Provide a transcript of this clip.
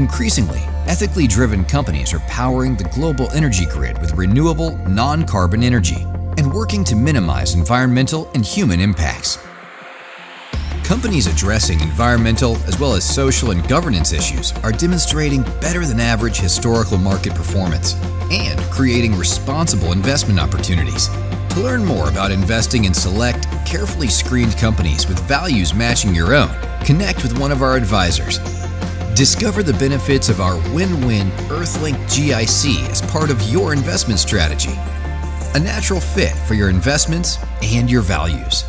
Increasingly, ethically driven companies are powering the global energy grid with renewable, non carbon energy and working to minimize environmental and human impacts. Companies addressing environmental as well as social and governance issues are demonstrating better than average historical market performance and creating responsible investment opportunities. To learn more about investing in select, carefully screened companies with values matching your own, connect with one of our advisors. Discover the benefits of our win win Earthlink GIC as part of your investment strategy. A natural fit for your investments and your values.